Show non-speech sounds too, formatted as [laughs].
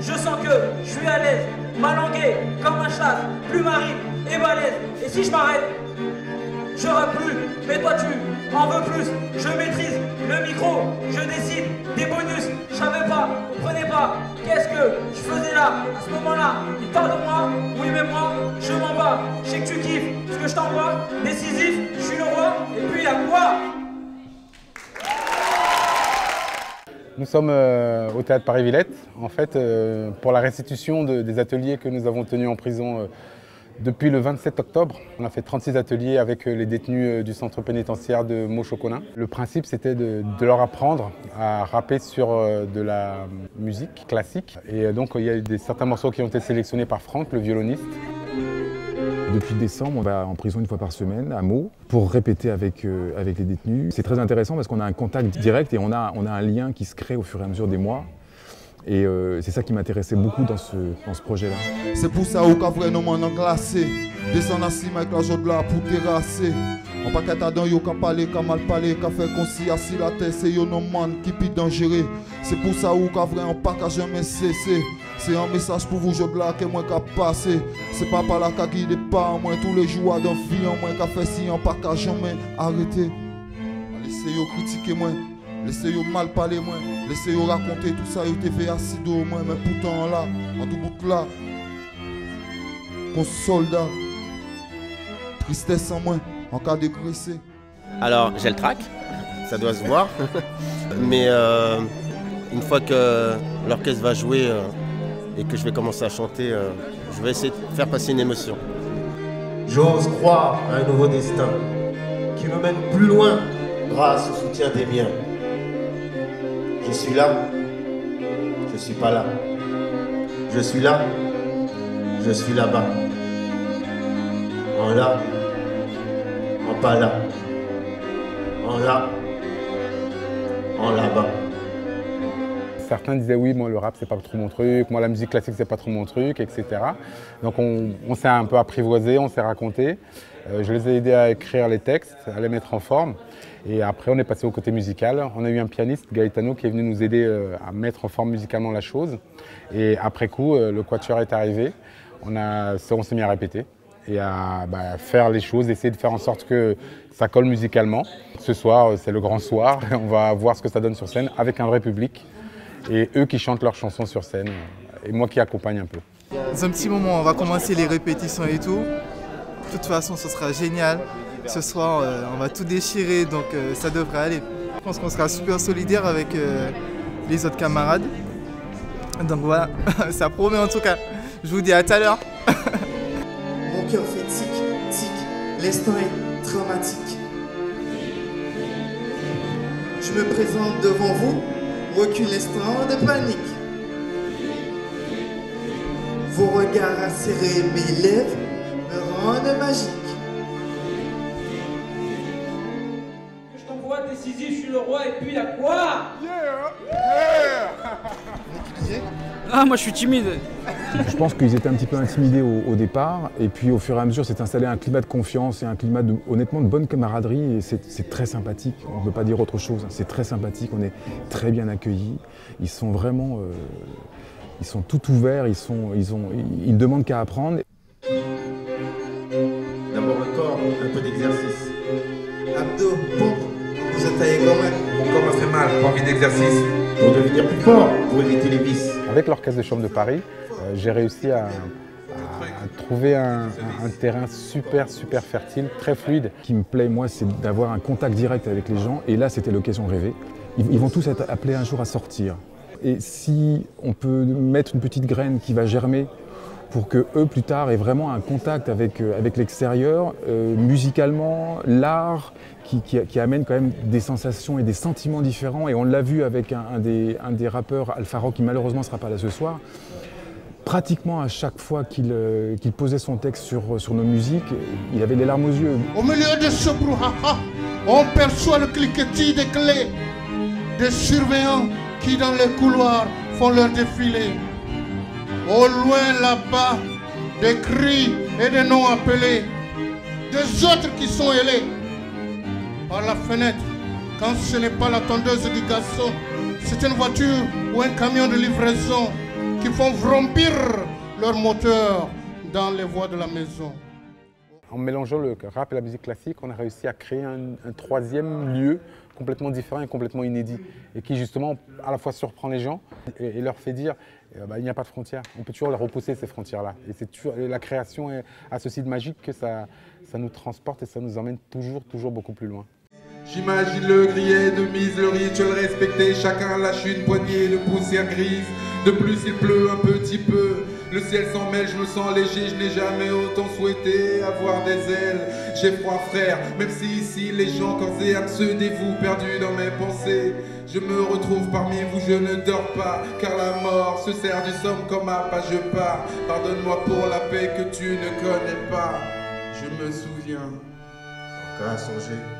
Je sens que je suis à l'aise, malangué comme un chat, plus marine et balèze. Et si je m'arrête, j'aurai plus. Mais toi tu en veux plus. Je maîtrise le micro, je décide des bonus. Je savais pas, comprenez pas. Qu'est-ce que je faisais là À ce moment-là, il parle de moi, oui mais moi, je m'en bats. Je sais que tu kiffes ce que je t'envoie, décisif, je suis le roi. Et puis a quoi Nous sommes euh, au théâtre Paris-Villette, en fait, euh, pour la restitution de, des ateliers que nous avons tenus en prison euh, depuis le 27 octobre. On a fait 36 ateliers avec les détenus du centre pénitentiaire de Mochoconin. Le principe, c'était de, leur apprendre à rapper sur de la musique classique. Et donc, il y a eu certains morceaux qui ont été sélectionnés par Franck, le violoniste. Depuis décembre, on va en prison une fois par semaine à Meaux pour répéter avec, euh, avec les détenus. C'est très intéressant parce qu'on a un contact direct et on a, on a un lien qui se crée au fur et à mesure des mois. Et euh, c'est ça qui m'intéressait beaucoup dans ce, dans ce projet-là. C'est pour ça qu'on vraiment en glacé. Descendre à cime avec la de là pour terrasser. On pas qu'à dans yo qu'a parlé, qu'a mal parlé, qu'a fait concis assis la tête, c'est yo non man qui pi dangereux. C'est pour ça qu'on vraiment pas qu'à jamais cesser. C'est un message pour vous, je blague et moi qu'à passer. C'est pas par là qu'à guider pas, moi. Tous les jours d'un vie, en moins qu'à faire si, en pas qu'à jamais arrêter. Laissez-yo critiquer moi, laissez-yo mal parler moi, laissez-yo raconter tout ça, yo te fait assis de moi, mais pourtant là, en tout bout là, qu'on soldat, tristesse en moi, en cas de grisser. Alors j'ai le trac, ça doit se voir, [laughs] mais euh, une fois que l'orchestre va jouer, euh, et que je vais commencer à chanter, euh, je vais essayer de faire passer une émotion. J'ose croire à un nouveau destin qui me mène plus loin grâce au soutien des miens. Je suis là, je suis pas là. Je suis là, je suis là-bas. En là, en pas là. En là, en là-bas certains disaient oui, moi le rap c'est pas trop mon truc, moi la musique classique c'est pas trop mon truc, etc. Donc on, s'est un peu apprivoisé, on s'est raconté. Euh, je les ai aidés à écrire les textes, à les mettre en forme. Et après on est passé au côté musical. On a eu un pianiste, Gaetano, qui est venu nous aider euh, à mettre en forme musicalement la chose. Et après coup, euh, le quatuor est arrivé. On, s'est mis à répéter et à bah, faire les choses, essayer de faire en sorte que ça colle musicalement. Ce soir, c'est le grand soir. [laughs] On va voir ce que ça donne sur scène avec un vrai public et eux qui chantent leurs chansons sur scène et moi qui accompagne un peu. Dans un petit moment, on va commencer les répétitions et tout. De toute façon, ce sera génial. Ce soir, euh, on va tout déchirer, donc euh, ça devrait aller. Je pense qu'on sera super solidaire avec euh, les autres camarades. Donc voilà, [laughs] ça promet en tout cas. Je vous dis à tout à l'heure. [laughs] Mon cœur fait tic, tic. L'instant est dramatique. Je me présente devant vous aucun instant de panique. Vos regards acérés mes lèvres me rendent magique. Je t'envoie décisif, je suis le roi et puis à quoi Ah, moi je suis timide. Je pense qu'ils étaient un petit peu intimidés au, départ, et puis au fur et à mesure s'est installé un climat de confiance et un climat de, honnêtement de bonne camaraderie, et c'est très sympathique. On ne peut pas dire autre chose. C'est très sympathique. On est très bien accueillis. Ils sont vraiment, euh, ils sont tout ouverts. Ils sont, ils ont, ils demandent qu'à apprendre. D'abord le corps, un peu d'exercice. Abdos, pompe, vous êtes taillé quand même. Mon corps me fait mal, envie d'exercice. Pour devenir plus fort, pour éviter les. Avec l'Orchestre de Chambre de Paris, euh, j'ai réussi à, trouver un, terrain super, super fertile, très fluide. Ce qui me plaît, moi, c'est d'avoir un contact direct avec les gens. Et là, c'était l'occasion rêvée. Ils, ils, vont tous être appelés un jour à sortir. Et si on peut mettre une petite graine qui va germer pour que eux, plus tard, aient vraiment un contact avec, euh, avec l'extérieur, euh, musicalement, l'art, qui, amène quand même des sensations et des sentiments différents. Et on l'a vu avec un, des, un, des, rappeurs, Alfaro, qui malheureusement ne sera pas là ce soir. Pratiquement à chaque fois qu'il euh, posait son texte sur, sur nos musiques, il avait les larmes aux yeux. Au milieu de ce brouhaha, on perçoit le cliquetis des clés, des surveillants qui dans les couloirs font leur défilé. Au loin là-bas, des cris et des noms appelés, des autres qui sont ailés par la fenêtre. Quand ce n'est pas la tondeuse du garçon, c'est une voiture ou un camion de livraison. qui font vrombir leur moteur dans les voies de la maison. En mélangeant le rap et la musique classique, on a réussi à créer un, troisième lieu complètement différent et complètement inédit. Et qui justement à la fois surprend les gens et, leur fait dire eh ben, il n'y a pas de frontières. On peut toujours les repousser ces frontières-là. Et, c'est la création est, a ceci de magique que ça, ça nous transporte et ça nous emmène toujours, toujours beaucoup plus loin. J'imagine le grillet de mise, le rituel respecté, chacun lâche une poignée de poussière grise. De plus il pleut un petit peu, le ciel s'en mêle, je me sens léger, je n'ai jamais autant souhaité avoir des ailes. J'ai froid frère, même si ici les gens corps et âme se dévouent, perdus dans mes pensées. Je me retrouve parmi vous, je ne dors pas, car la mort se sert du somme comme un pas, je pars. Pardonne-moi pour la paix que tu ne connais pas. Je me souviens, encore songer